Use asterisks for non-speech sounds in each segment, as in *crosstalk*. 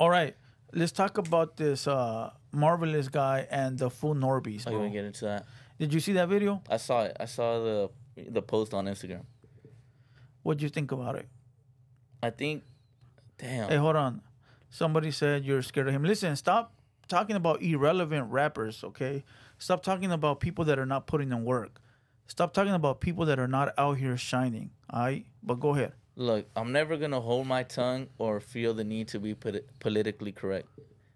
All right, let's talk about this uh, marvelous guy and the full Norbies. You Bro. gonna get into that? Did you see that video? I saw it. I saw the the post on Instagram. What do you think about it? I think, damn. Hey, hold on. Somebody said you're scared of him. Listen, stop talking about irrelevant rappers, okay? Stop talking about people that are not putting in work. Stop talking about people that are not out here shining. All right? But go ahead. Look, I'm never gonna hold my tongue or feel the need to be polit- politically correct,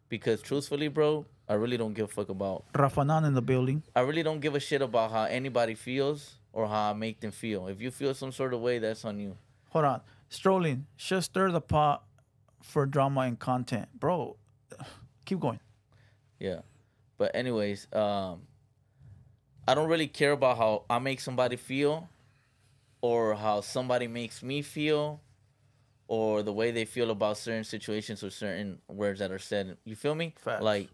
because truthfully, bro, I really don't give a fuck about. Rafanan in the building. I really don't give a shit about how anybody feels or how I make them feel. If you feel some sort of way, that's on you. Hold on. Strolling, just stir the pot for drama and content. Bro, *sighs* keep going. Yeah. But anyways, um I don't really care about how I make somebody feel or how somebody makes me feel or the way they feel about certain situations or certain words that are said. You feel me? Facts. Like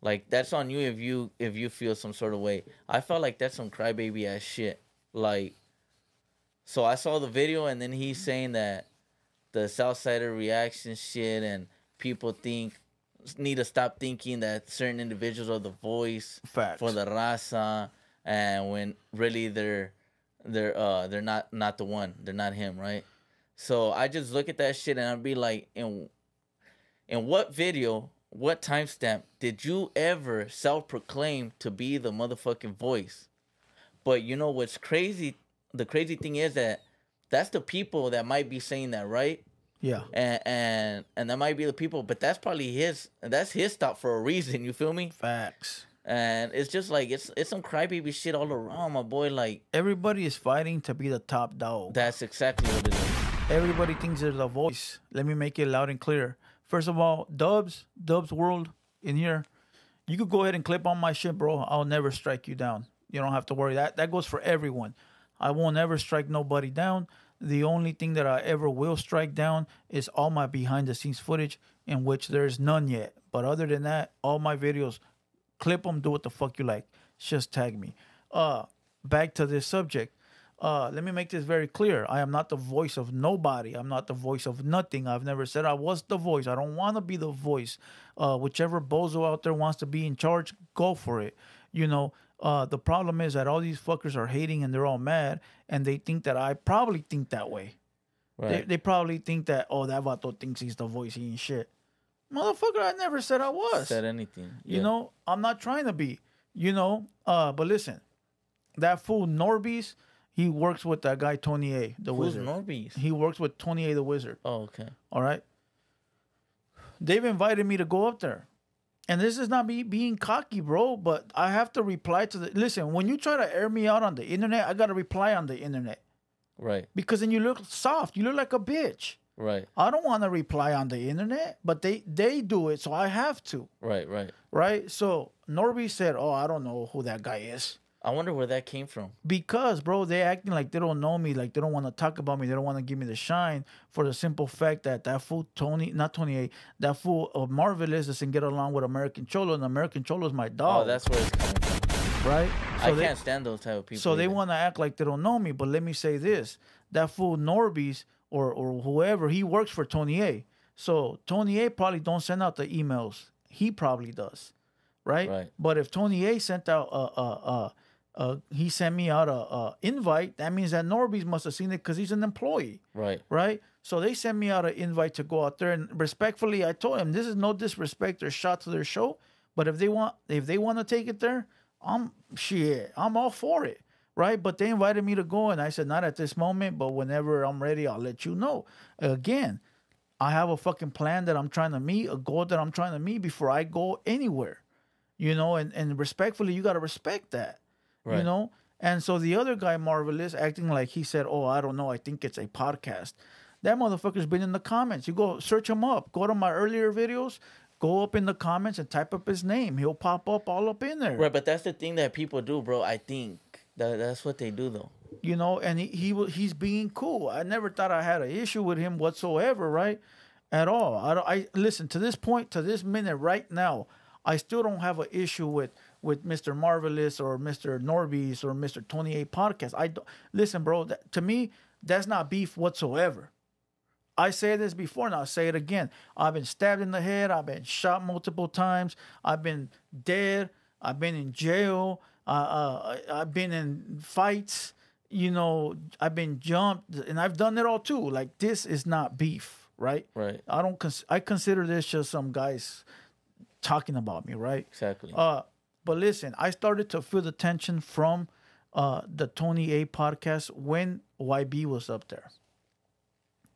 like that's on you if you if you feel some sort of way. I felt like that's some crybaby ass shit. Like so I saw the video and then he's saying that the South Southsider reaction shit and people think need to stop thinking that certain individuals are the voice Facts. for the raza and when really they're they're uh they're not not the one. They're not him right? So i just look at that shit and i'd be like in in what video what timestamp did you ever self-proclaim to be the motherfucking voice? But you know what's crazy? The crazy thing is that that's the people that might be saying that right? Yeah. and and and that might be the people but that's probably his that's his stop for a reason you feel me? Facts. And it's just like it's it's some crybaby shit all around my boy like Everybody is fighting to be the top dog. that's exactly what it is Everybody thinks they're the voice. Let me make it loud and clear. First of all, Dubs, Dubs World in here, you could go ahead and clip on my shit, bro. I'll never strike you down. You don't have to worry. That that goes for everyone. I won't ever strike nobody down. The only thing that I ever will strike down is all my behind the scenes footage, in which there's none yet. But other than that, all my videos, clip them, do what the fuck you like. Just tag me. Uh, back to this subject. Uh, let me make this very clear. I am not the voice of nobody. I'm not the voice of nothing. I've never said I was the voice. I don't want to be the voice. Uh, whichever bozo out there wants to be in charge, go for it. You know, uh, the problem is that all these fuckers are hating and they're all mad, and they think that I probably think that way. They, right they probably think that oh that vato thinks he's the voice. He ain't shit. Motherfucker, I never said I was. said anything You Yeah. know, I'm not trying to be. You know, uh, but listen, that fool Norbies, he works with that guy Tony A, the who's wizard. norbies he works with Tony A, the wizard. oh okay All right. They've invited me to go up there. And this is not me being cocky, bro, but I have to reply to the. Listen, when you try to air me out on the internet, I got to reply on the internet right because then you look soft. You look like a bitch. Right. I don't want to reply on the internet, but they they do it, so I have to, right right. Right? So Norby said, "Oh, I don't know who that guy is." i wonder where that came from. Because, bro, they acting like they don't know me, like they don't want to talk about me, they don't want to give me the shine for the simple fact that that fool Tony, not Tony A, that fool uh, of Marvelous doesn't get along with American Cholo, and American Cholo is my oh, dog, oh that's where it's coming from. Right? i they, can't stand those type of people So they want to act like they don't know me, but let me say this: that fool Norby's or or whoever he works for Tony A. So Tony A. probably don't send out the emails. He probably does, right? Right. But if Tony A. sent out a a a, a he sent me out a, a invite, that means that Norby's must have seen it because he's an employee, right right? So they sent me out an invite to go out there, and respectfully, I told him this is no disrespect or shot to their show, but if they want if they want to take it there, I'm shit, I'm all for it, right? But they invited me to go, and I said not at this moment, but whenever I'm ready, I'll let you know. Again, I have a fucking plan that I'm trying to meet, a goal that I'm trying to meet before I go anywhere, you know, and and respectfully, you gotta respect that, you know. And so the other guy, Marvelous, acting like he said, "Oh, I don't know. I think it's a podcast." That motherfucker's been in the comments. You go search him up. Go to my earlier videos. Go up in the comments and type up his name. He'll pop up all up in there. right but that's the thing that people do bro i think that that's what they do though you know, and he, he he's being cool. I never thought I had an issue with him whatsoever, right? At all. I don't, I listen to this point, to this minute, right now. I still don't have an issue with with Mr. Marvelous or Mr. Norby's or Mr. Twenty Eight Podcast. I don't, listen, bro. That, to me, that's not beef whatsoever. I say this before and I'll say it again. I've been stabbed in the head. I've been shot multiple times. I've been dead. I've been in jail. Uh, uh, I've been in fights. You know, I've been jumped, and I've done it all too. Like this is not beef, right? Right. I don't. Cons- I consider this just some guys talking about me, right? Exactly. Uh, but listen, I started to feel the tension from uh, the Tony A podcast when YB was up there.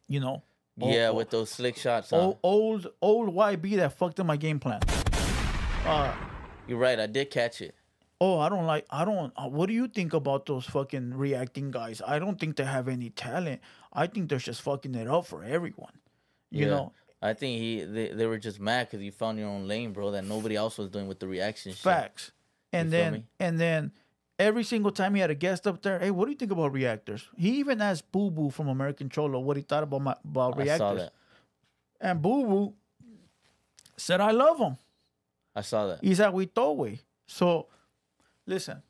You know, yeah, oh, with those slick shots. Huh? old old old YB that fucked up my game plan. Uh, You're right. I did catch it. Oh, I don't like. I don't. Uh, what do you think about those fucking reacting guys? I don't think they have any talent. I think they're just fucking it up for everyone. You Yeah. know, I think he they, they were just mad because you found your own lane, bro, that nobody else was doing with the reaction shit. Facts. And You then and then every single time he had a guest up there, hey, what do you think about reactors? He even asked Boo Boo from American Cholo what he thought about my about I saw reactors. that. And Boo Boo said, I love him. I saw that. He's at Witowe. So listen,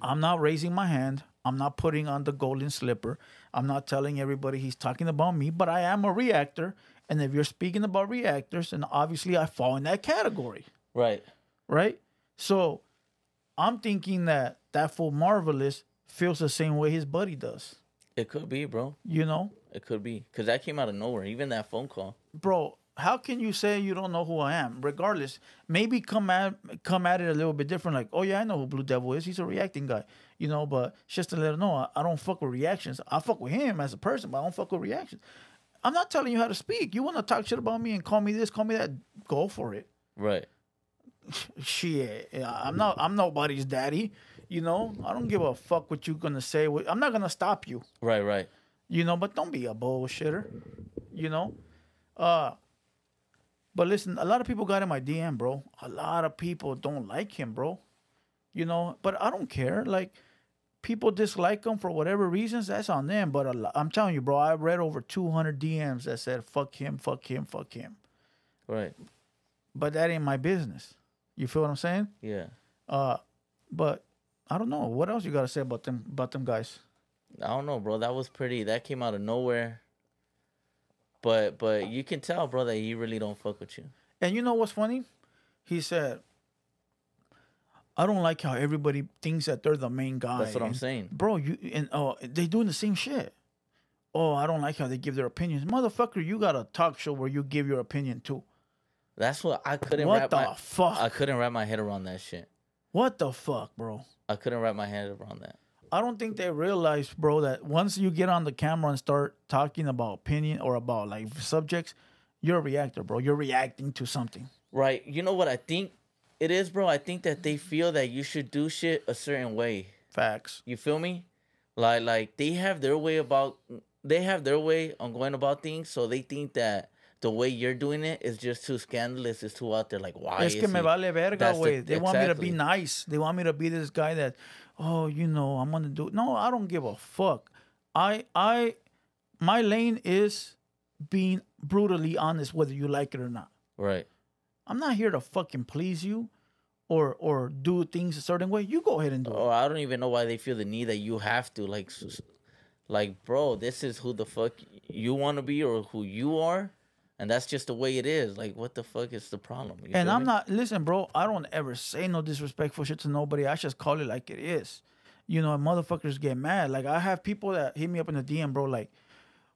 I'm not raising my hand. I'm not putting on the golden slipper. I'm not telling everybody he's talking about me, but I am a reactor. And if you're speaking about reactors, then obviously I fall in that category. Right. right? So I'm thinking that that fool Marvelous feels the same way his buddy does. It could be, bro. You know, It could be because that came out of nowhere. Even that phone call. bro. How can you say you don't know who I am? Regardless, maybe come at come at it a little bit different. Like, oh yeah, I know who Blue Devil is. He's a reacting guy, you know. But just to let him know, I, I don't fuck with reactions. I fuck with him as a person, but I don't fuck with reactions. I'm not telling you how to speak. You want to talk shit about me and call me this, call me that. Go for it. Right. *laughs* shit i'm not i'm nobody's daddy you know i don't give a fuck what you're gonna say i'm not gonna stop you Right. Right. you know but don't be a bullshitter you know uh but listen a lot of people got in my dm bro a lot of people don't like him bro you know but i don't care like people dislike him for whatever reasons that's on them but a lo- i'm telling you bro i read over 200 dms that said fuck him fuck him fuck him Right. but that ain't my business you feel what i'm saying Yeah. Uh, but I don't know what else you gotta say about them about them guys. I don't know, bro. That was pretty. That came out of nowhere. But but you can tell, bro, that he really don't fuck with you. And you know what's funny? He said, "I don't like how everybody thinks that they're the main guy." That's what I'm And, saying. bro. You and oh, they doing the same shit. Oh, I don't like how they give their opinions, motherfucker. You got a talk show where you give your opinion too. That's what I couldn't What wrap the my. fuck? I couldn't wrap my head around that shit. what the fuck, bro? I couldn't wrap my head around that. I don't think they realize, bro, that once you get on the camera and start talking about opinion or about like subjects, you're a reactor, bro. You're reacting to something. Right. You know what I think it is, bro? I think that they feel that you should do shit a certain way. Facts. You feel me? Like like they have their way about they have their way on going about things, so they think that the way you're doing it is just too scandalous, it's too out there. Like why? Es que is me vale verga, the-. They want me to be nice. They want me to be this guy that, oh, you know, I'm gonna do. It. No, I don't give a fuck. I, I, my lane is being brutally honest, whether you like it or not. Right. I'm not here to fucking please you, or or do things a certain way. You go ahead and do oh, it. Or I don't even know why they feel the need that you have to like, like, bro, this is who the fuck you want to be or who you are, and that's just the way it is. Like, what the fuck is the problem? You And I'm me? not listen, bro. I don't ever say no disrespectful shit to nobody. I just call it like it is. You know, motherfuckers get mad. Like I have people that hit me up in the DM, bro. Like,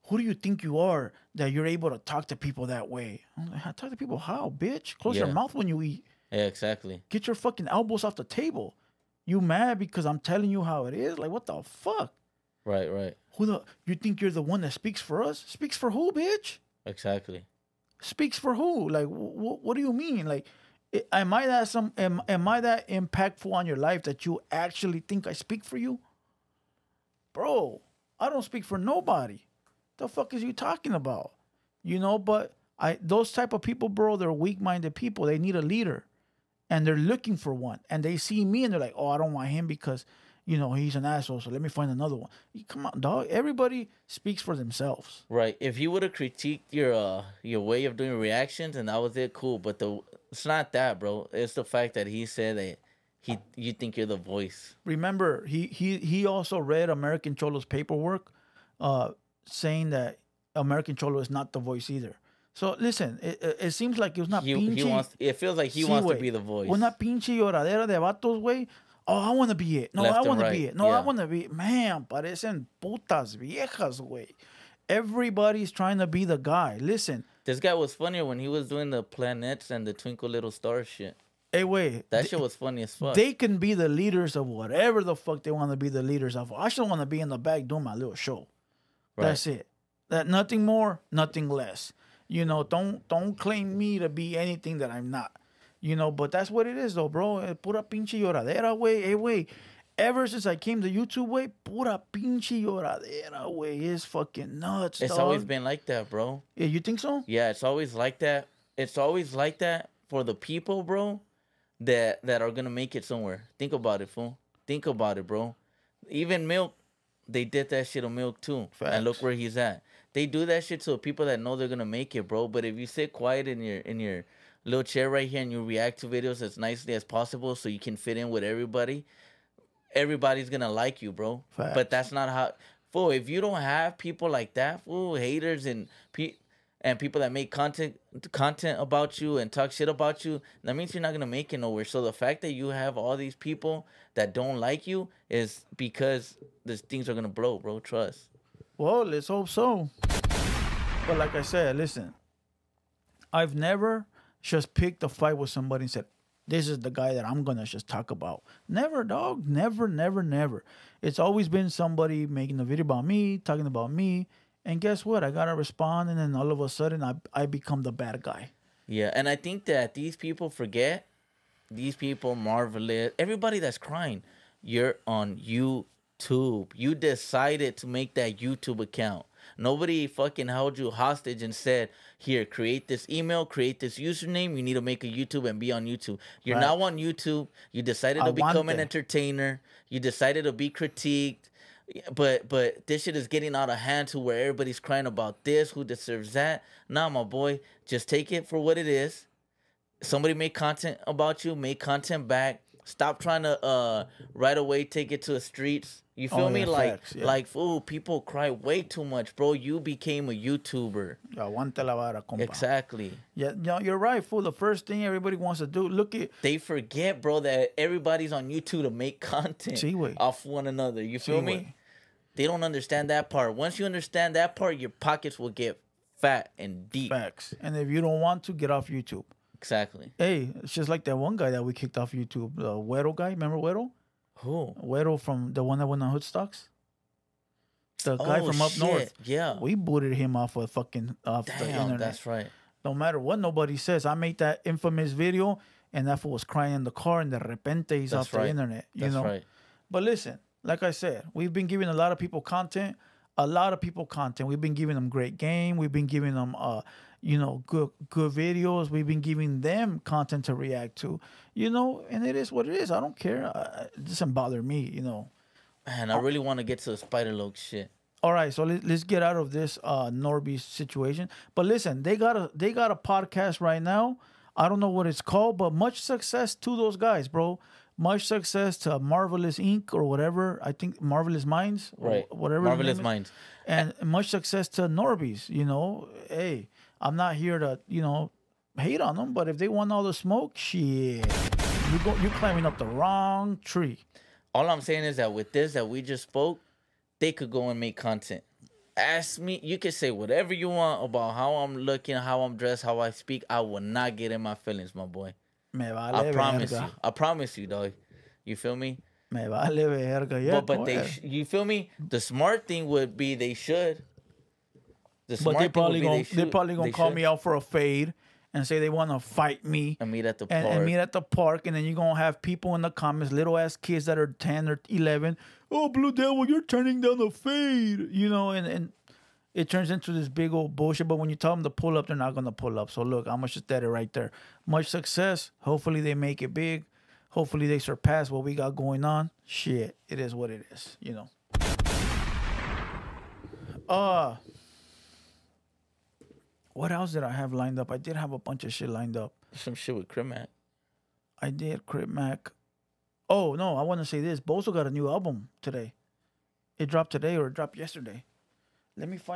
who do you think you are that you're able to talk to people that way? I'm like, talk to people how, bitch? Close your mouth when you eat. Yeah, exactly. Get your fucking elbows off the table. You mad because I'm telling you how it is? Like, what the fuck? Right, right, Who the? You think you're the one that speaks for us? Speaks for who, bitch? exactly. Speaks for who? Like, wh- what do you mean? Like, i- am I that some? Am, am I that impactful on your life that you actually think I speak for you, bro? I don't speak for nobody. The fuck is you talking about? You know, but I those type of people, bro. They're weak-minded people. They need a leader, and they're looking for one. And they see me, and they're like, "Oh, I don't want him because." You know he's an asshole, so let me find another one. Come on, dog. Everybody speaks for themselves. Right. If you would have critiqued your uh your way of doing reactions and that was it, cool. But the it's not that, bro. It's the fact that he said that he you think you're the voice. remember he he he also read American Cholo's paperwork, uh, saying that American Cholo is not the voice either. So listen, it, it, seems like it was not He, pinche. he wants. It feels like he wants to be the voice. Una pinche lloradera de vatos, güey. Oh, I want to be it. No, Left I want to be it. No, I want to be it. Man, parecen putas viejas, güey. Everybody's trying to be the guy. Listen, This guy was funnier when he was doing the planets and the Twinkle Little Star shit. hey, wait. That shit was funny as fuck. They can be the leaders of whatever the fuck they want to be the leaders of. I just want to be in the back doing my little show. Right. That's it. That nothing more, nothing less. You know, don't don't claim me to be anything that I'm not. You know, but that's what it is though, bro. Eh, Pura pinche lloradera, way. Hey, way. Ever since I came to YouTube, way, pura pinche lloradera, way. It's fucking nuts, it's dog. always been like that, bro. Yeah, you think so? Yeah, it's always like that. It's always like that for the people, bro, that that are gonna make it somewhere. Think about it, fool. Think about it, bro. Even Milk, they did that shit on Milk too. And look where he's at. They do that shit to people that know they're gonna make it, bro. But if you sit quiet in your in your little chair right here and you react to videos as nicely as possible so you can fit in with everybody, everybody's gonna like you, bro. But that's not how. Fool, if you don't have people like that, fool, haters and pe- and people that make content content about you and talk shit about you, that means you're not gonna make it nowhere. So the fact that you have all these people that don't like you is because these things are gonna blow, bro. Trust. Well, let's hope so. But like I said, listen, I've never just picked a fight with somebody and said, this is the guy that I'm gonna just talk about. Never, dog. Never, never, never. It's always been somebody making a video about me, talking about me. And guess what? I gotta respond, and then all of a sudden, I I become the bad guy. Yeah, and I think that these people forget, these people marvel marvelous, everybody that's crying, you're on YouTube. You decided to make that YouTube account. Nobody fucking held you hostage and said, "Here, create this email, create this username. You need to make a YouTube and be on YouTube." You're now on YouTube. You decided to become an entertainer. You decided to be critiqued. But but this shit is getting out of hand to where everybody's crying about this, who deserves that. Nah, my boy, just take it for what it is. Somebody make content about you, make content back. Stop trying to uh right away take it to the streets. You feel Oh, me? yeah, like facts, yeah. like fool, people cry way too much, bro. You became a YouTuber. Aguante la vara, compa. Exactly. Yeah, no, you're right, fool. The first thing everybody wants to do, look at They forget, bro, that everybody's on YouTube to make *laughs* content off one another. You feel me? They don't understand that part. Once you understand that part, your pockets will get fat and deep. facts. And if you don't want to, get off YouTube. Exactly. Hey, it's just like that one guy that we kicked off YouTube, the Güero guy. Remember Güero? Who? Güero from the one that went on Hoodstocks? The guy Oh, from up shit, north. Yeah. We booted him off of fucking off the internet. that's right. No matter what nobody says. I made that infamous video and that fool was crying in the car and the repente he's That's off right. the internet. You That's know? right. But listen, like I said, we've been giving a lot of people content, a lot of people content. We've been giving them great game. We've been giving them, uh, you know, good good videos. We've been giving them content to react to, you know. And it is what it is. I don't care. Uh, it doesn't bother me, you know. Man, I really want to get to the Spider Loc shit. All right, so let, let's get out of this uh Norby situation. But listen, they got a they got a podcast right now. I don't know what it's called, but much success to those guys, bro. Much success to Marvelous Ink or whatever. I think Marvelous Minds, or Right. Whatever. Marvelous. Minds. and much success to Norby's. You know, hey, I'm not here to you know hate on them, but if they want all the smoke, shit, you go you climbing up the wrong tree. All I'm saying is that with this that we just spoke, they could go and make content. Ask me, you can say whatever you want about how I'm looking, how I'm dressed, how I speak. I will not get in my feelings, my boy. Me vale I promise verga. you. I promise you, dog. You feel me? Me vale verga. Yeah, but but they, you feel me? The smart thing would be they should. The But they probably gonna they they probably gonna they call should. me out for a fade and say they want to fight me and meet at the and, park. and meet at the park, and then you're gonna have people in the comments, little ass kids that are ten or eleven. Oh, Blue Devil, you're turning down the fade, you know, and and it turns into this big old bullshit. But when you tell them to pull up, they're not gonna pull up. So look, I'm just that it right there. Much success. Hopefully they make it big. Hopefully they surpass what we got going on. Shit, it is what it is, you know. Uh what else did I have lined up? I did have a bunch of shit lined up. Some shit with Crip Mac. I did Crip Mac. Oh no, I want to say this. Bozo got a new album today. It dropped today or it dropped yesterday. Let me find.